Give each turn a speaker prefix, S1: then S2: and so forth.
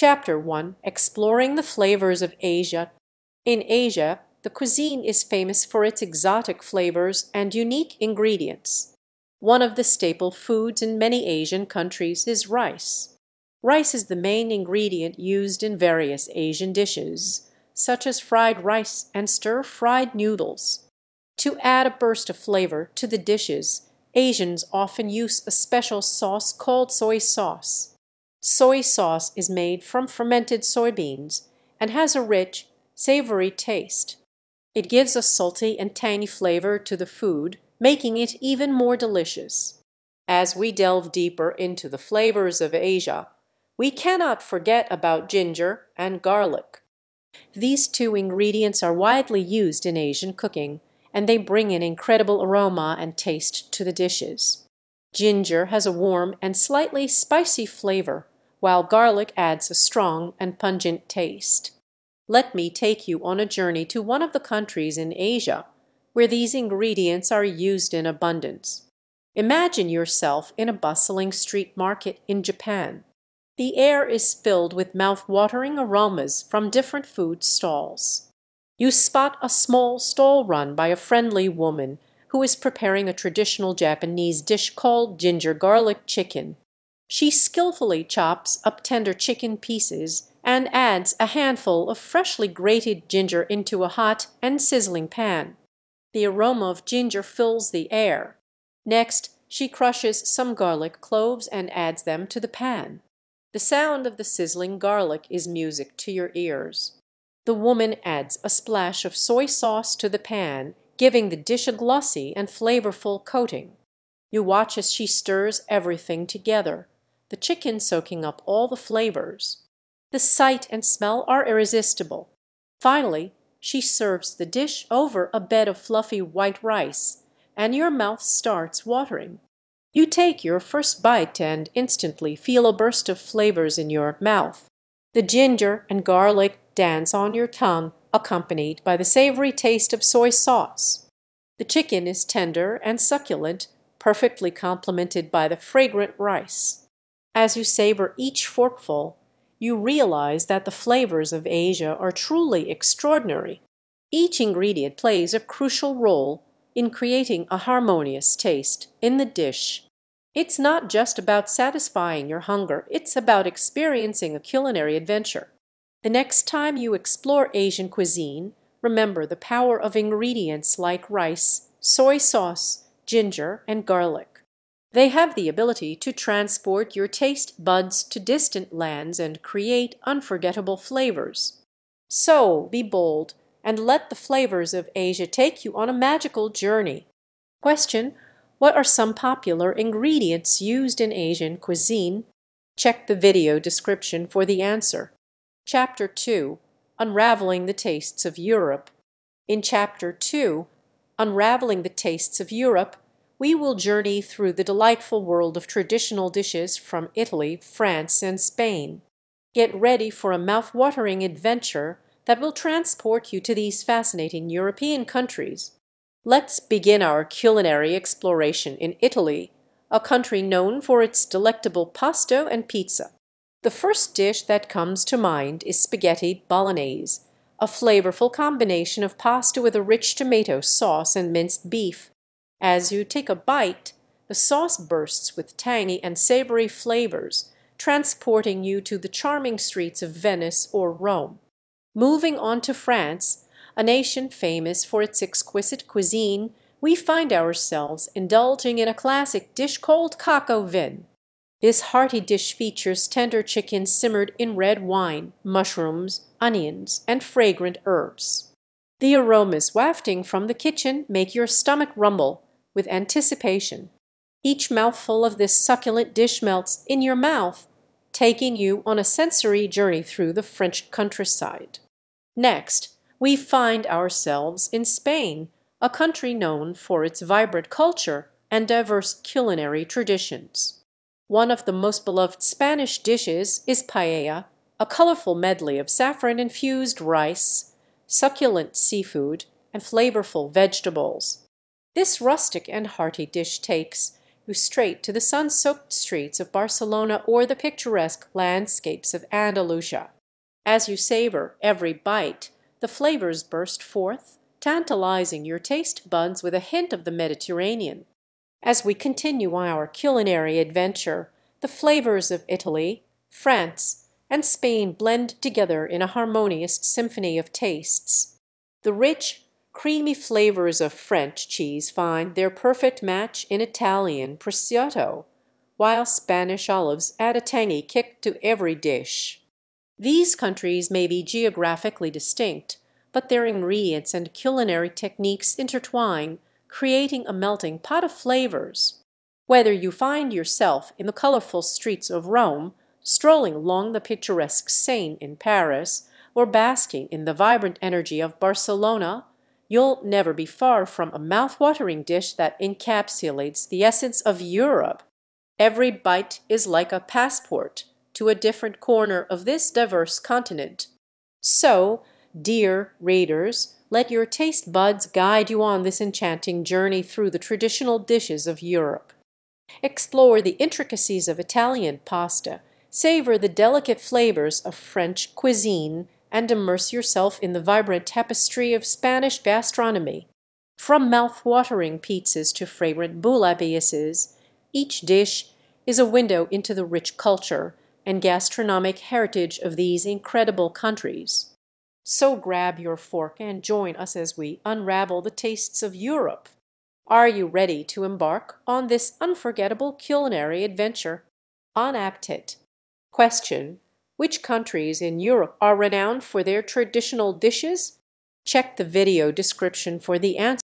S1: Chapter 1 Exploring the Flavors of Asia In Asia the cuisine is famous for its exotic flavors and unique ingredients. One of the staple foods in many Asian countries is rice. Rice is the main ingredient used in various Asian dishes, such as fried rice and stir fried noodles. To add a burst of flavor to the dishes Asians often use a special sauce called soy sauce. Soy sauce is made from fermented soybeans and has a rich, savory taste. It gives a salty and tangy flavor to the food, making it even more delicious. As we delve deeper into the flavors of Asia, we cannot forget about ginger and garlic. These two ingredients are widely used in Asian cooking, and they bring an incredible aroma and taste to the dishes. Ginger has a warm and slightly spicy flavor, while garlic adds a strong and pungent taste. Let me take you on a journey to one of the countries in Asia where these ingredients are used in abundance. Imagine yourself in a bustling street market in Japan. The air is filled with mouth-watering aromas from different food stalls. You spot a small stall run by a friendly woman who is preparing a traditional Japanese dish called ginger garlic chicken. She skillfully chops up tender chicken pieces and adds a handful of freshly grated ginger into a hot and sizzling pan. The aroma of ginger fills the air. Next she crushes some garlic cloves and adds them to the pan. The sound of the sizzling garlic is music to your ears. The woman adds a splash of soy sauce to the pan, giving the dish a glossy and flavorful coating. You watch as she stirs everything together, the chicken soaking up all the flavors. The sight and smell are irresistible. Finally, she serves the dish over a bed of fluffy white rice, and your mouth starts watering. You take your first bite and instantly feel a burst of flavors in your mouth. The ginger and garlic dance on your tongue, accompanied by the savory taste of soy sauce. The chicken is tender and succulent, perfectly complemented by the fragrant rice. As you savor each forkful, you realize that the flavors of Asia are truly extraordinary. Each ingredient plays a crucial role in creating a harmonious taste in the dish. It's not just about satisfying your hunger, it's about experiencing a culinary adventure. The next time you explore Asian cuisine, remember the power of ingredients like rice, soy sauce, ginger, and garlic. They have the ability to transport your taste buds to distant lands and create unforgettable flavors. So be bold and let the flavors of Asia take you on a magical journey. Question what are some popular ingredients used in Asian cuisine? Check the video description for the answer. Chapter 2 Unraveling the Tastes of Europe In Chapter 2, Unraveling the Tastes of Europe, we will journey through the delightful world of traditional dishes from Italy, France, and Spain. Get ready for a mouth-watering adventure that will transport you to these fascinating European countries Let's begin our culinary exploration in Italy, a country known for its delectable pasta and pizza. The first dish that comes to mind is spaghetti bolognese, a flavorful combination of pasta with a rich tomato sauce and minced beef. As you take a bite, the sauce bursts with tangy and savory flavors, transporting you to the charming streets of Venice or Rome. Moving on to France, a nation famous for its exquisite cuisine, we find ourselves indulging in a classic dish called coq au vin. This hearty dish features tender chicken simmered in red wine, mushrooms, onions, and fragrant herbs. The aromas wafting from the kitchen make your stomach rumble with anticipation. Each mouthful of this succulent dish melts in your mouth, taking you on a sensory journey through the French countryside. Next, we find ourselves in Spain, a country known for its vibrant culture and diverse culinary traditions. One of the most beloved Spanish dishes is paella, a colorful medley of saffron-infused rice, succulent seafood, and flavorful vegetables. This rustic and hearty dish takes you straight to the sun-soaked streets of Barcelona or the picturesque landscapes of Andalusia. As you savor every bite, the flavors burst forth, tantalizing your taste buds with a hint of the Mediterranean. As we continue our culinary adventure, the flavors of Italy, France, and Spain blend together in a harmonious symphony of tastes. The rich, creamy flavors of French cheese find their perfect match in Italian Prosciutto, while Spanish olives add a tangy kick to every dish. These countries may be geographically distinct, but their ingredients and culinary techniques intertwine, creating a melting pot of flavors. Whether you find yourself in the colorful streets of Rome, strolling along the picturesque Seine in Paris, or basking in the vibrant energy of Barcelona, you'll never be far from a mouth-watering dish that encapsulates the essence of Europe. Every bite is like a passport to a different corner of this diverse continent. So, dear readers, let your taste buds guide you on this enchanting journey through the traditional dishes of Europe. Explore the intricacies of Italian pasta, savor the delicate flavors of French cuisine, and immerse yourself in the vibrant tapestry of Spanish gastronomy. From mouth-watering pizzas to fragrant bouillabaisses, each dish is a window into the rich culture and gastronomic heritage of these incredible countries. So grab your fork and join us as we unravel the tastes of Europe. Are you ready to embark on this unforgettable culinary adventure? Bon appétit. Question. Which countries in Europe are renowned for their traditional dishes? Check the video description for the answer.